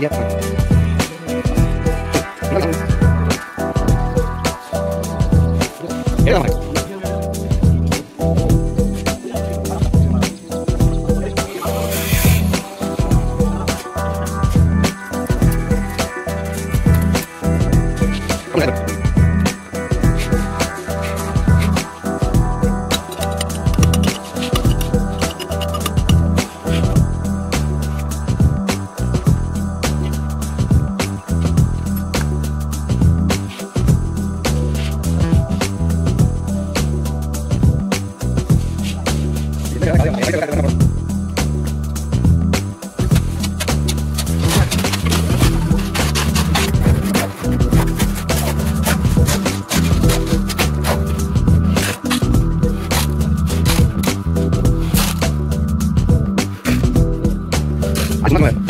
Yep. What?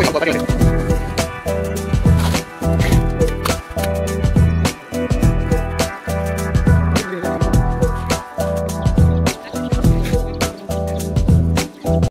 No, que ir